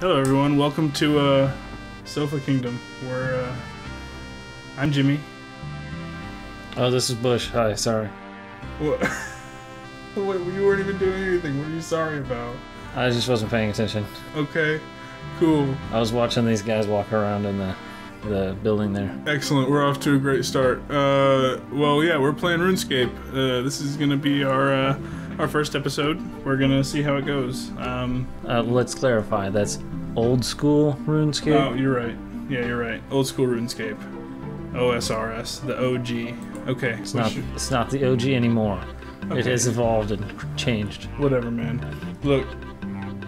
Hello, everyone. Welcome to uh, Sofa Kingdom, where uh, I'm Jimmy. Oh, this is Bush. Hi, sorry. What? Wait, you weren't even doing anything. What are you sorry about? I just wasn't paying attention. Okay, cool, I was watching these guys walk around in the the building there. excellent. We're off to a great start. Uh, well, yeah, we're playing RuneScape. Uh, this is gonna be our uh, our first episode. We're gonna see how it goes. Um, Uh, let's clarify. That's old school RuneScape. oh, you're right. Yeah, you're right. Old school RuneScape. OSRS, the OG. Okay, it's not. It's not the OG anymore. It has evolved and changed. Whatever, man. Look.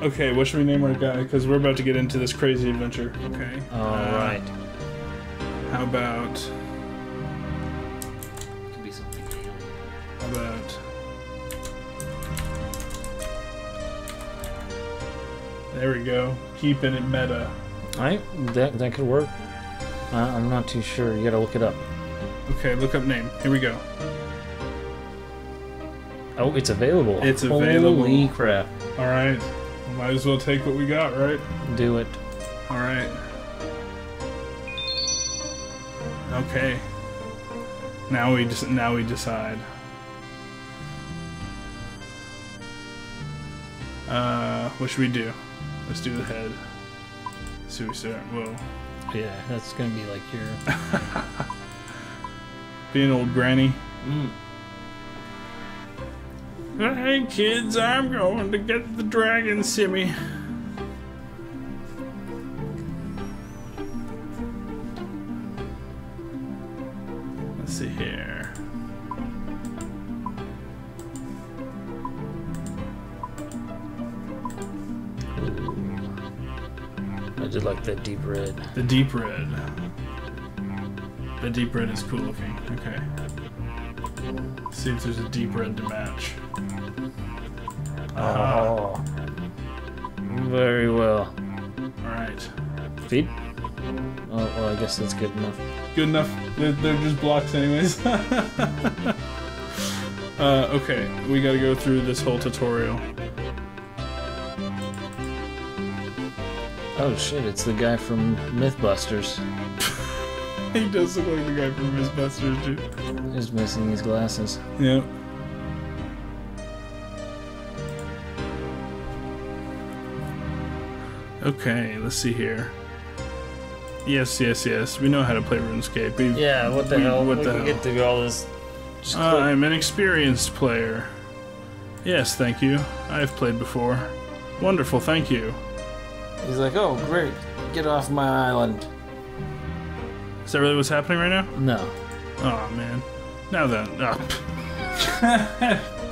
Okay, what should we name our guy? Because we're about to get into this crazy adventure. Okay. All Uh, right. How about? There we go. Keeping it meta. All right. That that could work. Uh, I'm not too sure. You gotta look it up. Okay, look up name. Here we go. Oh, it's available. It's available. Holy crap! All right. Might as well take what we got, right? Do it. All right. Okay. Now we just now we decide. Uh, what should we do? Let's do the head. We. Whoa. Yeah, that's gonna be like your. Be an old granny. Mm. Hey kids, I'm going to get the dragon scimmy. I did like that deep red. The deep red. The deep red is cool looking. Okay. Let's see if there's a deep red to match. Aha. Oh. Very well. Alright. Feet? Oh, well, I guess that's good enough. Good enough. They're, they're just blocks, anyways. uh, okay, we gotta go through this whole tutorial. Oh shit, it's the guy from Mythbusters. He does look like the guy from Mythbusters, dude. He's missing his glasses. Yep. Okay, let's see here. Yes, yes, yes. We know how to play RuneScape. We've, Yeah, what the We- hell? what we the hell? get through all this. Uh. I'm an experienced player. Yes, thank you. I've played before. Wonderful, thank you. He's like, oh, great. Get off my island. Is that really what's happening right now? No. Oh man. Now then. Oh.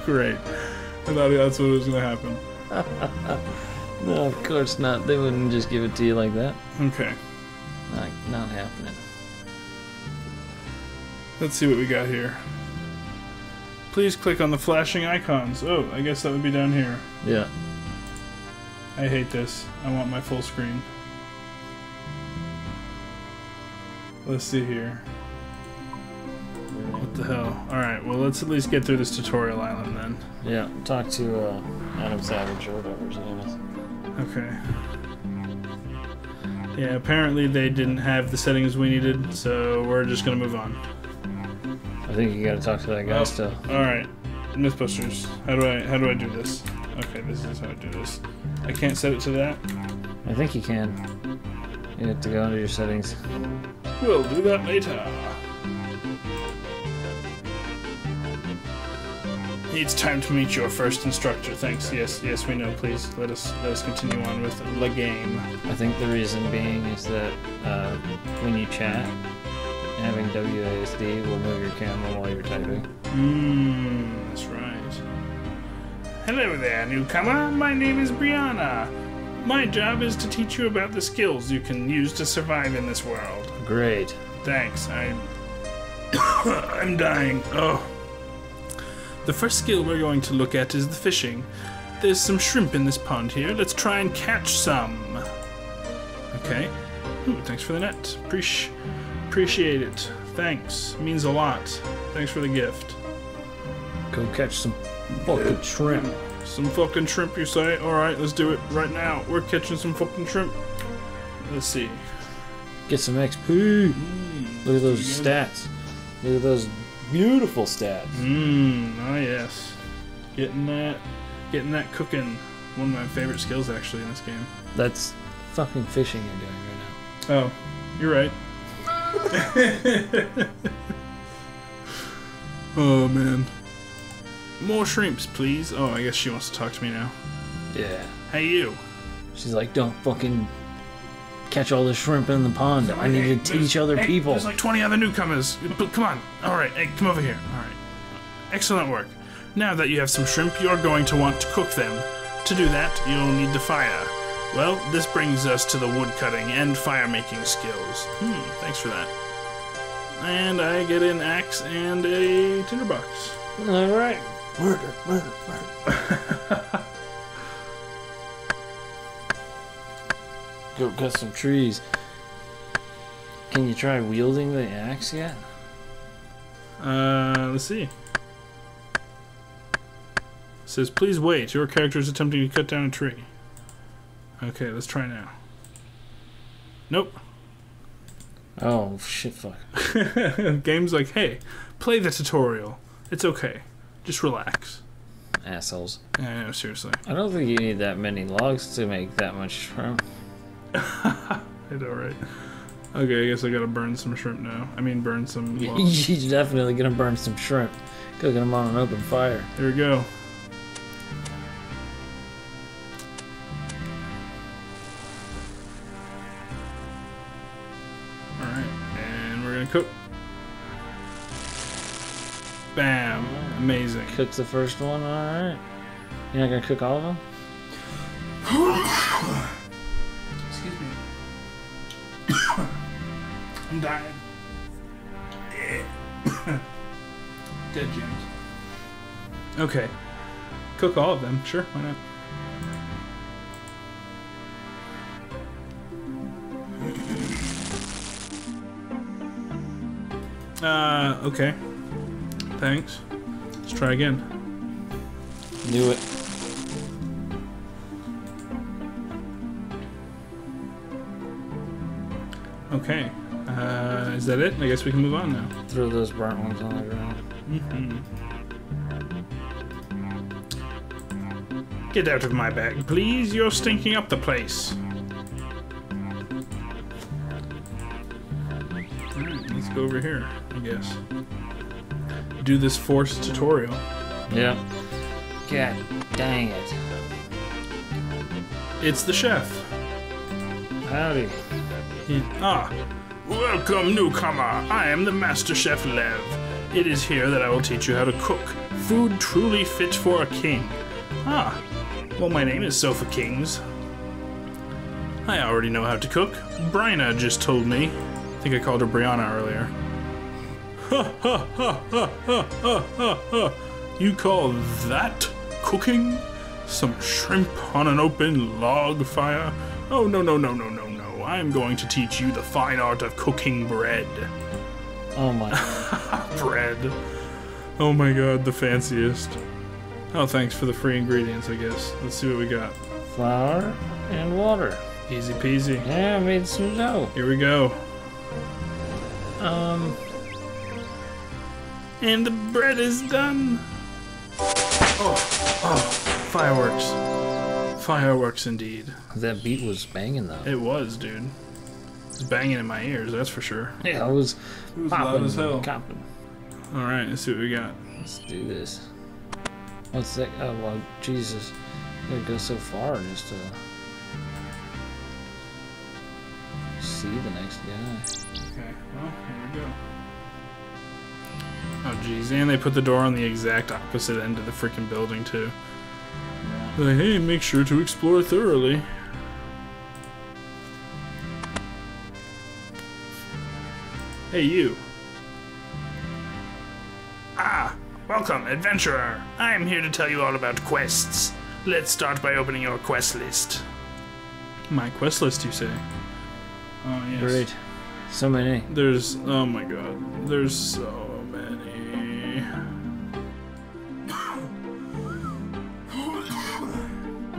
Great. I thought that's what was gonna happen. No, of course not. They wouldn't just give it to you like that. Okay. Not, not happening. Let's see what we got here. Please click on the flashing icons. Oh, I guess that would be down here. Yeah. I hate this. I want my full screen. Let's see here. What the hell? Alright, well, let's at least get through this tutorial island then. Yeah. Talk to uh, Adam Savage or whatever his name is. Okay. Yeah, apparently they didn't have the settings we needed, so we're just gonna move on. I think you gotta talk to that guy Oh. still. Alright. Mythbusters. How do I how do I do this? Okay, this is how I do this. I can't set it to that? I think you can. You have to go into your settings. We'll do that later. It's time to meet your first instructor. Thanks. Yes, yes, we know. Please let us let us continue on with the game. I think the reason being is that uh, when you chat, having WASD will move your camera while you're typing. Mmm, that's right. Hello there, newcomer. My name is Brianna. My job is to teach you about the skills you can use to survive in this world. Great. Thanks. I'm I'm dying. Oh. The first skill we're going to look at is the fishing. There's some shrimp in this pond here. Let's try and catch some. Okay. Ooh, thanks for the net. Appreci- appreciate it. Thanks. Means a lot. Thanks for the gift. Go catch some fucking shrimp. Some fucking shrimp, you say? Alright, let's do it right now. We're catching some fucking shrimp. Let's see. Get some XP. Mm. Look at those You guys- stats. Look at those beautiful stats. Mmm, oh yes. Getting that, getting that cooking. One of my favorite skills actually in this game. That's fucking fishing you're doing right now. Oh, you're right. oh man. More shrimps, please. Oh, I guess she wants to talk to me now. Yeah. Hey, you. She's like, don't fucking catch all the shrimp in the pond. I need Hey, to teach other hey, people. There's like 20 other newcomers. But come on. All right, hey, come over here. All right. Excellent work. Now that you have some shrimp, you're going to want to cook them. To do that, you'll need the fire. Well, this brings us to the wood cutting and fire making skills. Hmm, thanks for that. And I get an axe and a tinderbox. All right. Murder, murder, murder. Go cut some trees. Can you try wielding the axe yet? Uh, let's see. It says, please wait. Your character is attempting to cut down a tree. Okay, let's try now. Nope. Oh shit! Fuck. Game's like, hey, play the tutorial. It's okay. Just relax. Assholes. Yeah, no, seriously. I don't think you need that many logs to make that much shrimp. I know, right? Okay, I guess I gotta burn some shrimp now. I mean, burn some. logs. You're definitely gonna burn some shrimp. Cooking them on an open fire. Here we go. Cook the first one, alright. You're not gonna cook all of them? Excuse me. I'm dying. Dead James. Okay. Cook all of them. Sure, why not? Uh, okay. Thanks. Let's try again. Knew it. Okay. Uh, is that it? I guess we can move on now. Throw those burnt ones on the ground. Get out of my bag, please. You're stinking up the place. Alright, let's go over here, I guess. Do this forced tutorial. Yeah. God dang it. It's the chef. Howdy. He, ah, welcome, newcomer. I am the Master Chef Lev. It is here that I will teach you how to cook food truly fit for a king. Ah, well, my name is Sofa Kings. I already know how to cook. Brynna just told me. I think I called her Brianna earlier. Ha ha ha ha ha ha ha. You call that cooking? Some shrimp on an open log fire? Oh, no, no, no, no, no, no. I'm going to teach you the fine art of cooking bread. Oh my. Bread. Oh my god, the fanciest. Oh, thanks for the free ingredients, I guess. Let's see what we got. Flour and water. Easy peasy. Yeah, I made some dough. Here we go. Um, And the bread is done. Oh, oh, fireworks. Fireworks indeed. that beat was banging though. It was, dude. It's banging in my ears, that's for sure. Yeah, I was It was popping, copping. Alright, let's see what we got. Let's do this. What's that? Oh, well, Jesus. You gotta go so far just to see the next guy. Okay, well, here we go. Oh, jeez. And they put the door on the exact opposite end of the freaking building, too. Like, hey, make sure to explore thoroughly. Hey, you. Ah, welcome, adventurer. I am here to tell you all about quests. Let's start by opening your quest list. My quest list, you say? Oh, yes. Great. So many. There's oh my god. There's so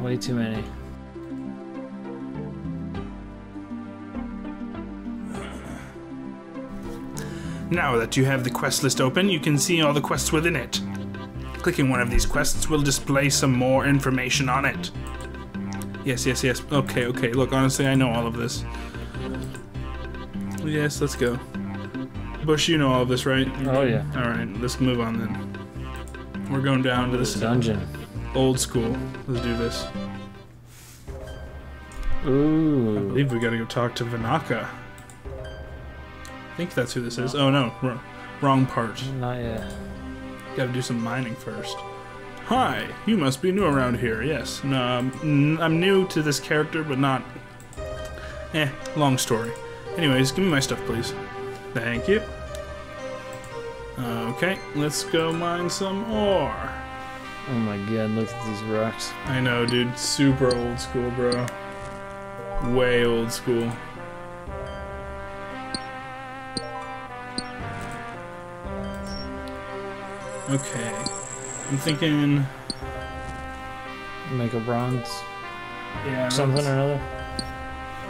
Way too many. Now that you have the quest list open, you can see all the quests within it. Clicking one of these quests will display some more information on it. Yes, yes, yes. Okay, okay. Look, honestly, I know all of this. Yes, let's go. Bush, you know all of this, right? Oh yeah. Alright, let's move on then. We're going down to This dungeon. Old school. Let's do this. I believe we gotta go talk to Vanaka. I think that's who this is. Oh no, wr- wrong part. Not yet. Gotta do some mining first. Hi, you must be new around here. Yes, no, I'm, n- I'm new to this character, but not. Eh, long story. Anyways, give me my stuff, please. Thank you. Okay, let's go mine some ore. Oh my god, look at these rocks. I know, dude. Super old school, bro. Way old school. Okay. I'm thinking. Make a bronze Yeah. something or another.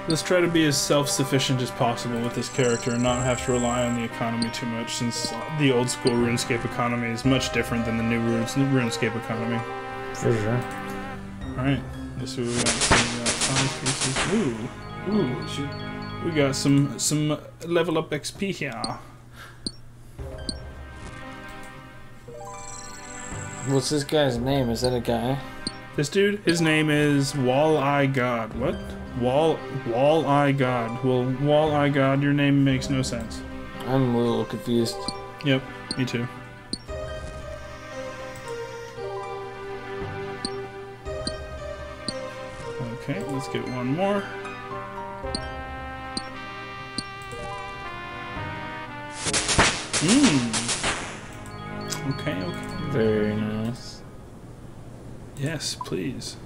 Let's try to be as self-sufficient as possible with this character and not have to rely on the economy too much, since the old school RuneScape economy is much different than the new Runes, RuneScape economy. For sure. All right, let's see what we got. So we got five pieces. Ooh, ooh, shoot. We got some some level up XP here. What's this guy's name? Is that a guy? This dude, his name is Walleye God. What? Wall Wall Eye God. Well, Wall Eye God, your name makes no sense. I'm a little confused. Yep, me too. Okay, let's get one more. Hmm. Okay, okay. Very nice. Yes, please.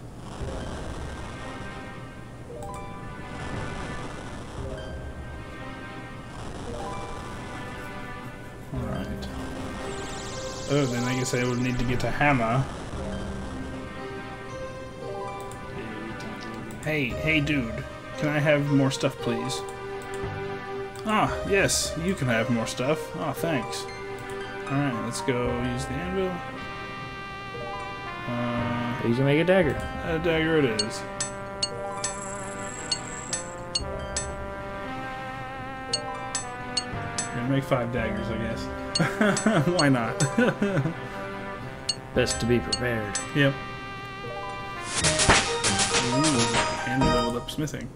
Oh, then I guess I would need to get a hammer. Hey, hey dude. Can I have more stuff, please? Ah, yes, you can have more stuff. Ah, thanks. Alright, let's go use the anvil. Uh, You can make a dagger. a dagger it is. Make five daggers, I guess. Why not? Best to be prepared. yep. Ooh, and leveled up smithing.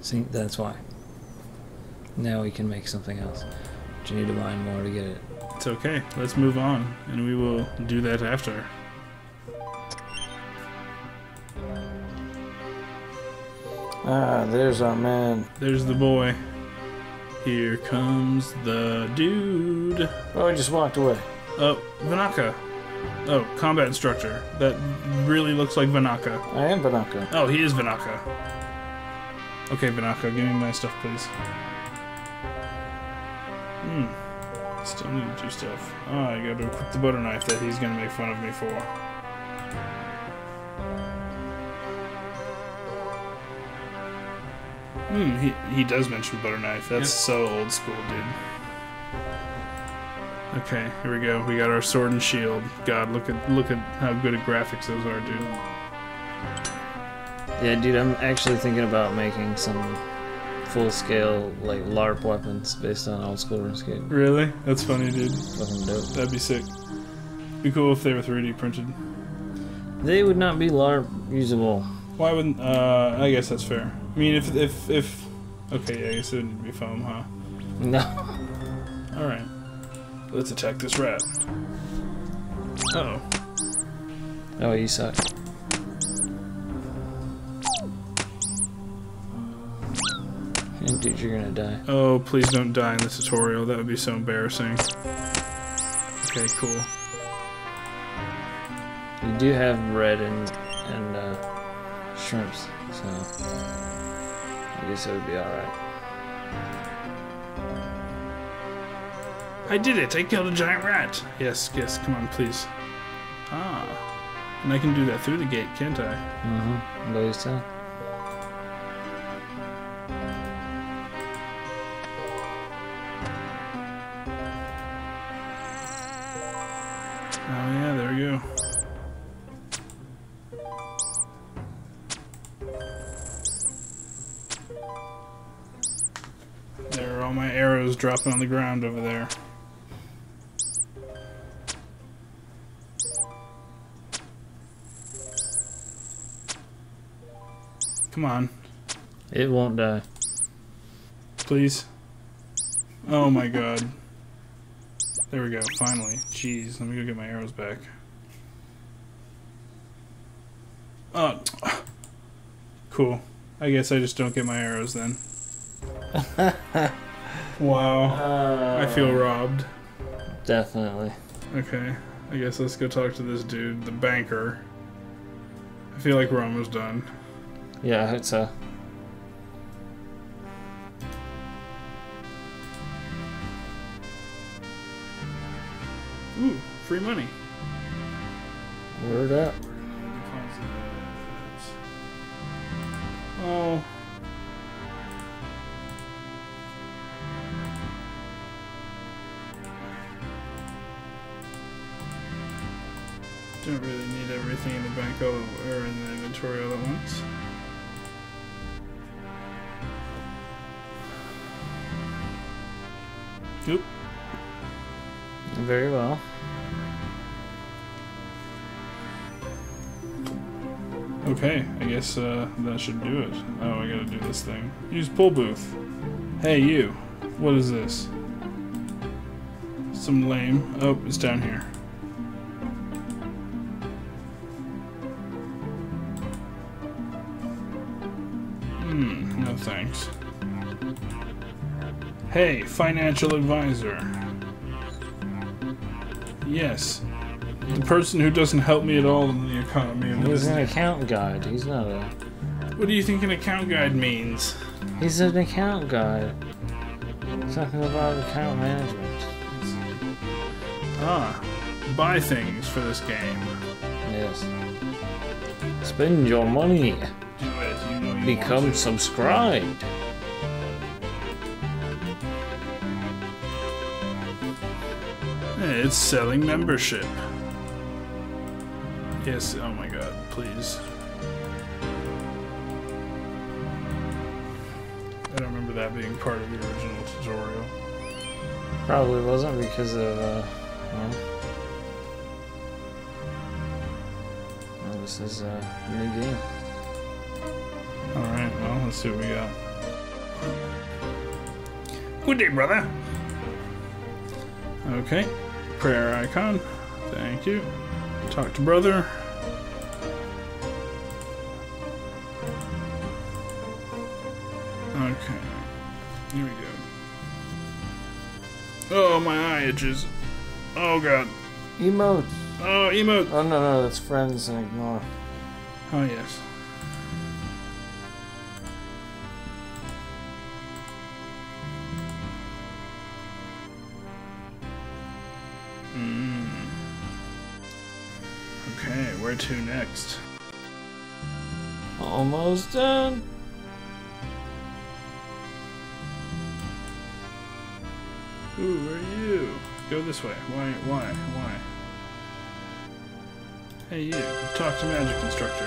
See, that's why. Now we can make something else. But you need to mine more to get it. It's okay. Let's move on, and we will do that after. Ah, there's our man. There's the boy. Here comes the dude. Oh, he just walked away. Oh, Vanaka. Oh, combat instructor. That really looks like Vanaka. I am Vanaka. Oh, he is Vanaka. Okay, Vanaka, give me my stuff, please. Hmm. Still need to do stuff. Oh, I gotta equip the butter knife that he's gonna make fun of me for. Hmm, he, he does mention butter knife. That's so old school, dude. Okay, here we go. We got our sword and shield. God, look at look at how good at graphics those are, dude. Yeah, dude, I'm actually thinking about making some full-scale, like, LARP weapons based on old school RuneScape. Really? That's funny, dude. Fucking dope. That'd be sick. Be cool if they were 3D printed. They would not be LARP usable. Why wouldn't? Uh, I guess that's fair. I mean, if if if. Okay, yeah, I guess it would be foam, huh? No. All right. Let's attack this rat. Oh. Oh, you suck. And dude, you're gonna die. Oh, please don't die in the tutorial. That would be so embarrassing. Okay, cool. You do have bread and and uh, shrimps, so guess it would be all right. I did it! I killed a giant rat! Yes, yes, come on, please. Ah. And I can do that through the gate, can't I? Mm-hmm. Believe so. Dropping on the ground over there. Come on, It won't die. please. Oh my god. There we go, finally. Jeez, let me go get my arrows back. Oh. Cool. I guess I just don't get my arrows then. wow. I feel um, robbed. Definitely. Okay. I guess let's go talk to this dude, the banker. I feel like we're almost done. Yeah, I hope so. Ooh, free money. Word up. Oh. Everything in the bank all, or in the inventory all at once. Oop. Very well. Okay, I guess uh, that should do it. Oh, I gotta do this thing. Use pull booth. Hey, you. What is this? Some lame. Oh, it's down here. Hey, financial advisor. Yes. The person who doesn't help me at all in the economy of He's an account guide. He's not a. what do you think an account guide means? He's an account guide. Talking about account management. Ah, buy things for this game. Yes. Spend your money. Do it. You know you Become subscribed. It's selling membership. Yes. Oh my God! Please. I don't remember that being part of the original tutorial. Probably wasn't because of, uh, well. this is uh, a new game. All right. Well, let's see what we got. Good day, brother. Okay. Prayer icon. Thank you. Talk to brother. Okay. Here we go. Oh, my eye itches. Oh, God. Emotes. Oh, emote. Oh no no, that's friends and ignore. Oh, yes. Mm. Okay, where to next? Almost done. Ooh, where are you? Go this way. Why? Why? Why? Hey, you. Talk to Magic Instructor.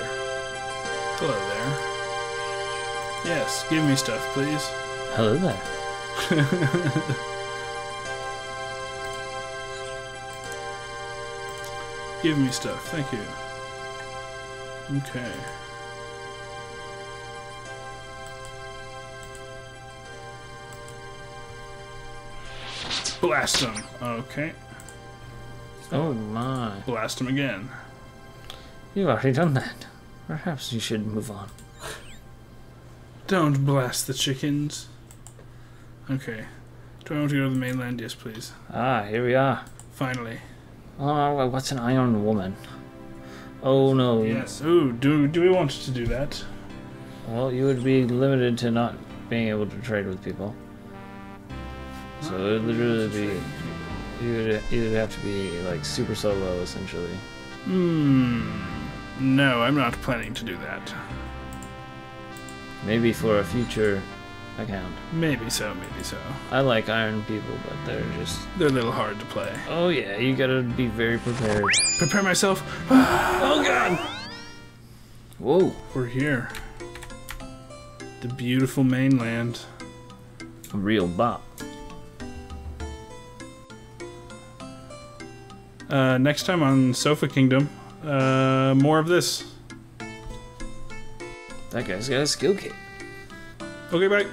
Hello there. Yes, give me stuff, please. Hello there. Give me stuff, thank you. Okay. Blast him. Okay. Oh my. Blast him again. You've already done that. Perhaps you should move on. Don't blast the chickens. Okay. Do I want to go to the mainland? Yes, please. Ah, here we are. Finally. Oh, what's an iron woman? Oh no. Yes. Ooh, do do we want to do that? Well, you would be limited to not being able to trade with people. So it would literally be you would you would have to be like super solo essentially. Hmm. No, I'm not planning to do that. Maybe for a future account. Maybe so, maybe so. I like iron people, but they're just. They're a little hard to play. Oh yeah, you gotta be very prepared. Prepare myself. Oh god! Whoa. We're here. The beautiful mainland. A real bop. Uh, next time on Sofa Kingdom, uh, more of this. That guy's got a skill kit. Okay, bye.